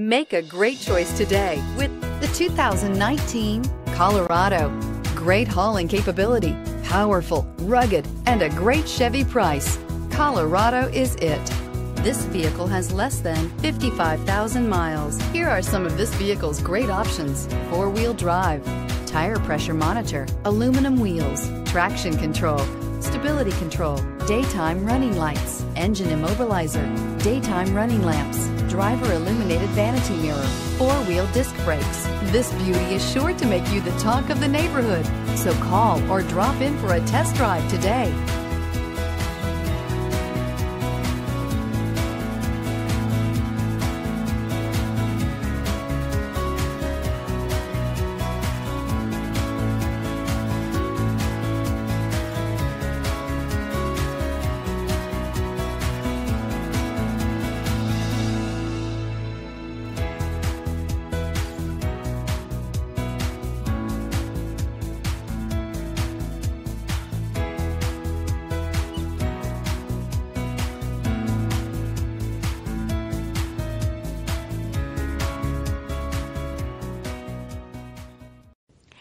Make a great choice today with the 2019 Colorado. Great hauling capability, powerful, rugged, and a great Chevy price. Colorado is it. This vehicle has less than 55,000 miles. Here are some of this vehicle's great options. Four-wheel drive, tire pressure monitor, aluminum wheels, traction control, stability control, daytime running lights, engine immobilizer, daytime running lamps, driver illuminated vanity mirror, four-wheel disc brakes. This beauty is sure to make you the talk of the neighborhood. So call or drop in for a test drive today.